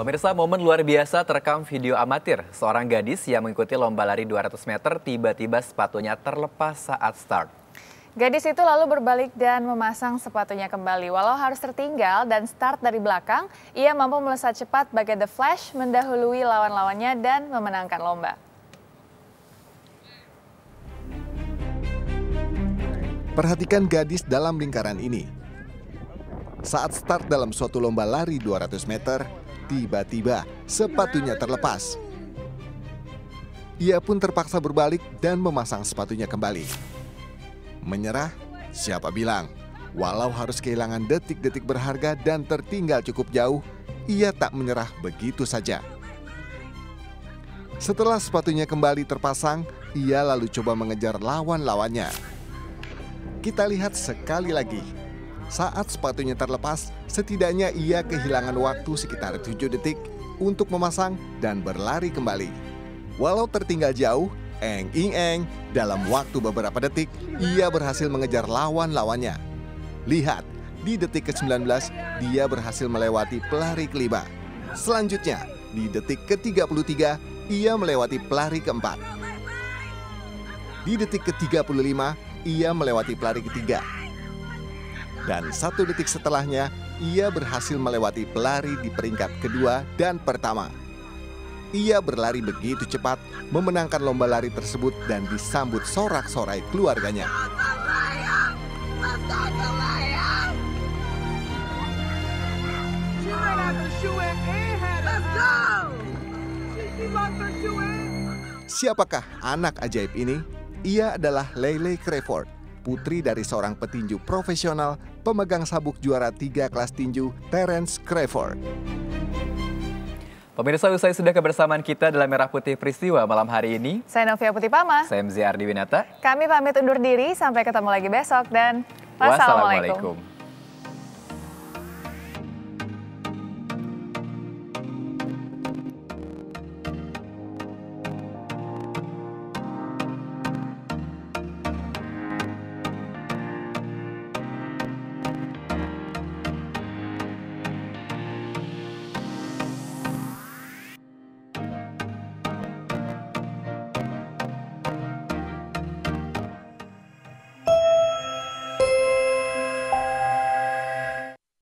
Pemirsa, momen luar biasa terekam video amatir. Seorang gadis yang mengikuti lomba lari 200 meter tiba-tiba sepatunya terlepas saat start. Gadis itu lalu berbalik dan memasang sepatunya kembali. Walau harus tertinggal dan start dari belakang, ia mampu melesat cepat bagai The Flash mendahului lawan-lawannya dan memenangkan lomba. Perhatikan gadis dalam lingkaran ini. Saat start dalam suatu lomba lari 200 meter, tiba-tiba sepatunya terlepas. Ia pun terpaksa berbalik dan memasang sepatunya kembali. Menyerah? Siapa bilang? Walau harus kehilangan detik-detik berharga dan tertinggal cukup jauh, ia tak menyerah begitu saja. Setelah sepatunya kembali terpasang, ia lalu coba mengejar lawan-lawannya. Kita lihat sekali lagi. Saat sepatunya terlepas, setidaknya ia kehilangan waktu sekitar 7 detik untuk memasang dan berlari kembali. Walau tertinggal jauh, Eng Ing Eng, dalam waktu beberapa detik, ia berhasil mengejar lawan-lawannya. Lihat, di detik ke-19, dia berhasil melewati pelari kelima. Selanjutnya, di detik ke-33, ia melewati pelari keempat. Di detik ke-35, ia melewati pelari ketiga. Dan satu detik setelahnya, ia berhasil melewati pelari di peringkat kedua dan pertama. Ia berlari begitu cepat, memenangkan lomba lari tersebut dan disambut sorak-sorai keluarganya. Siapakah anak ajaib ini? Ia adalah Leile Crevord, putri dari seorang petinju profesional pemegang sabuk juara tiga kelas tinju Terence Crevord. Pemirsa usai sudah kebersamaan kita dalam Merah Putih Peristiwa malam hari ini. Saya Novia Putih Pama. Saya Mziar Winata. Kami pamit undur diri, sampai ketemu lagi besok dan wassalamualaikum.